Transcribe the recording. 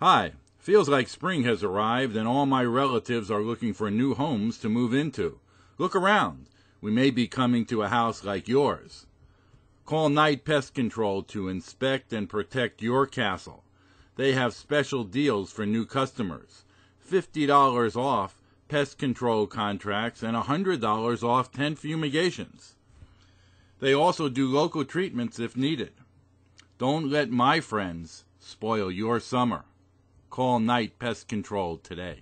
Hi, feels like spring has arrived and all my relatives are looking for new homes to move into. Look around. We may be coming to a house like yours. Call Knight Pest Control to inspect and protect your castle. They have special deals for new customers. $50 off pest control contracts and $100 off 10 fumigations. They also do local treatments if needed. Don't let my friends spoil your summer. Call Knight Pest Control today.